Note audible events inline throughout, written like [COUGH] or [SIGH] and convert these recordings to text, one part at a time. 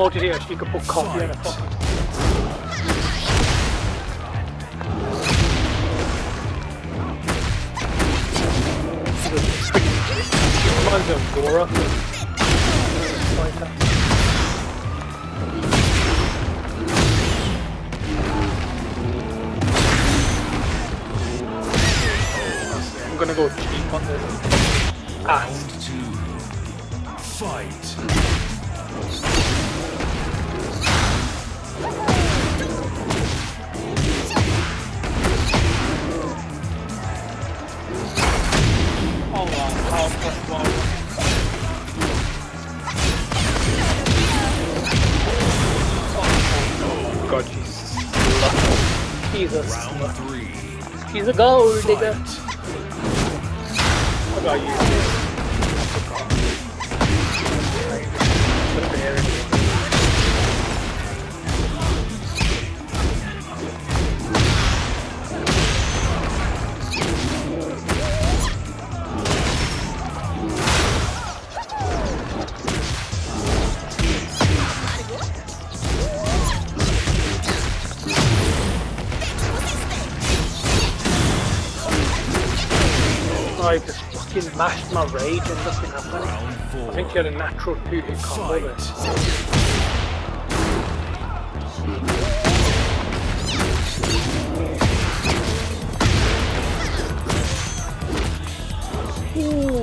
multi so you can put coffee in a fucking. Of Gora. I'm gonna go cheap on this. Ah. Two. Fight. God, Jesus. Jesus. Round three. He's a gold digger. What about you? Fucking mashed my rage and nothing happened. I think you had a natural two hit combo there. Ooh.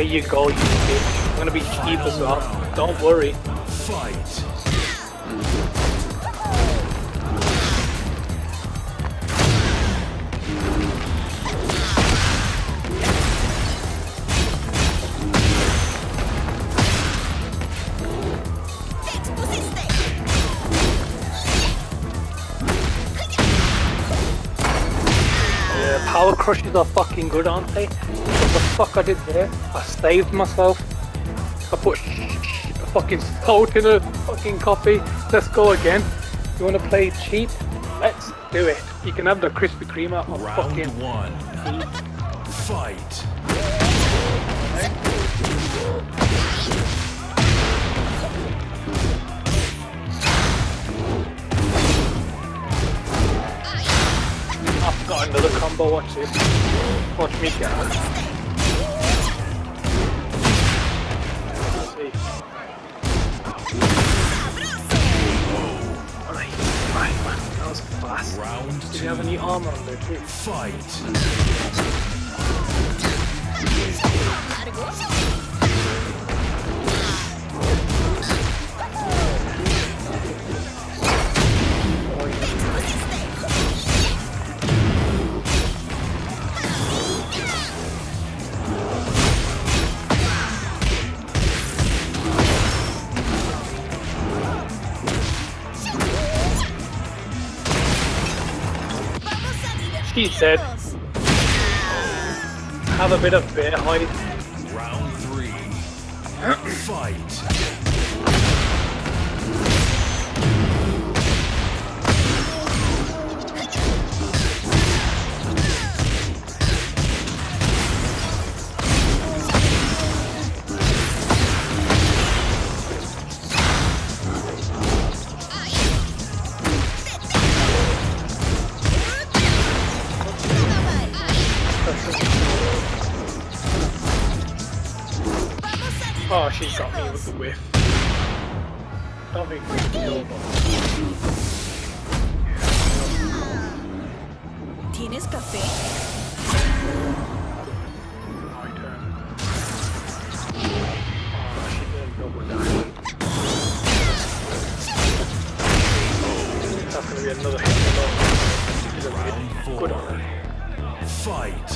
There you go, you bitch. I'm gonna be cheap as well. Don't worry. Fight. Yeah, power crushes are fucking good, aren't they? Fuck I did there? I saved myself. I put a fucking salt in a fucking coffee. Let's go again. You wanna play cheap? Let's do it. You can have the Krispy Kreme of Round fucking one. Fight. I've got another combo, watch this. Watch me get fast. Round Did you have any armor on there too? Fight. She said, have a bit of bear hide. Round three. Fight. She got me with the whiff. Don't think we can kill them. ¿Tienes café? My turn. Oh, she didn't double dash. That's gonna be another hit below. She's Round four. good on her. Fight.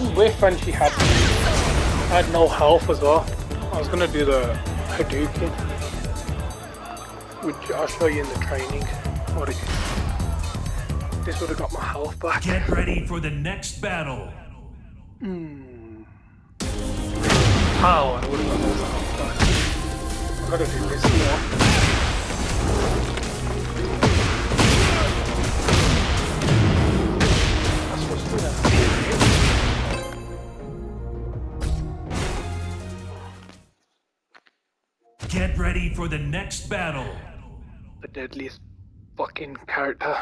One whiff and she had had no health as well. I was gonna do the Hadouken, which I'll show you in the training. What it is. This would have got my health back. Get ready for the next battle. Hmm. How I would have got those health back. I gotta do this more. Get ready for the next battle. the deadliest fucking character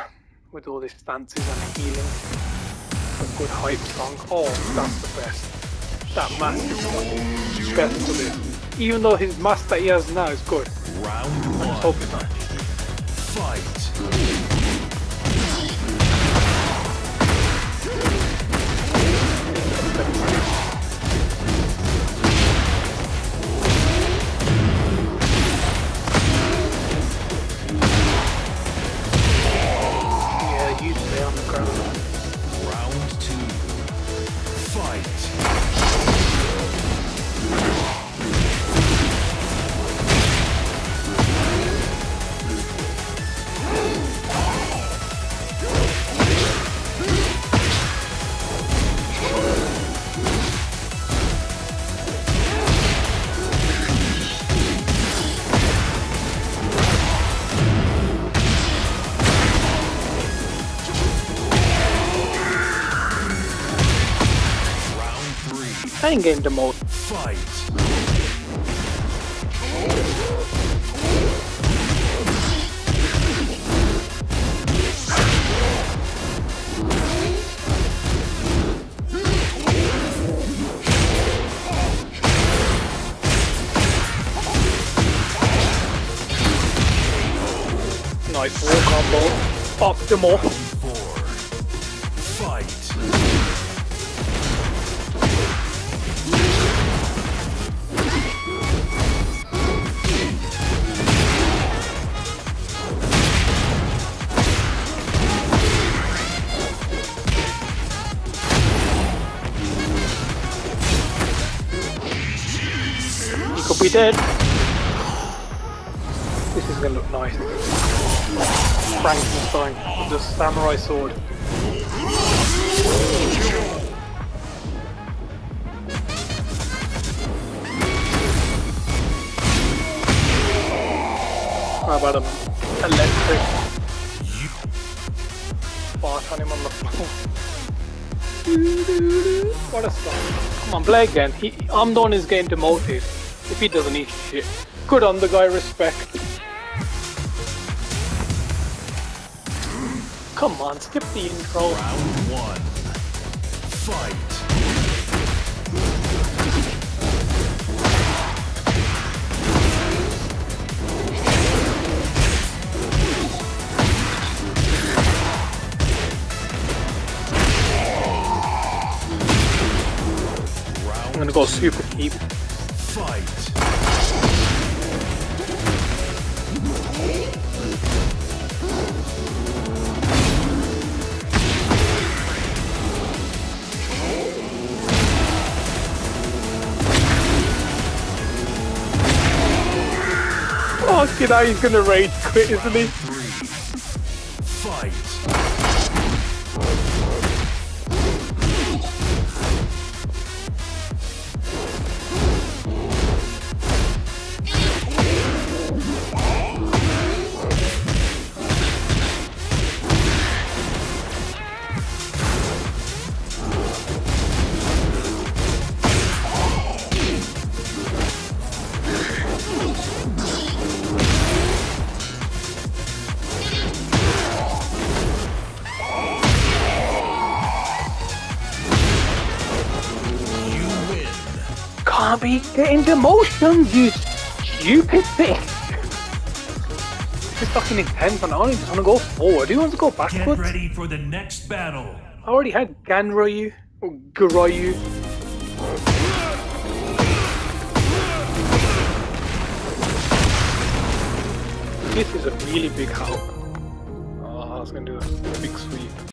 with all his stances and healing. A good hype song. Oh, that's the best. That massive fucking best of it. Even though his mask that he has now is good. Round Let's one. hope it's not. Fight. Ain't getting the most. Fight. Nice war combo. Optimal. Be dead. This is gonna look nice. Frankenstein the samurai sword. How about him? Electric. Fart on him on the floor. [LAUGHS] What a song. Come on, play again. He, I'm the one who's getting demoted. If he doesn't eat shit. Good on the guy, respect. Come on, skip the intro. Round one. Fight. I'm gonna go super deep. You know he's gonna rage quit, isn't he? Three. Fight. Be getting demotions, you stupid thing. This is fucking intense, and I only just want to go forward. Who wants to go backwards? Get ready for the next battle. I already had Ganryu or Garayu. This is a really big help. Oh, I was gonna do a big sweep.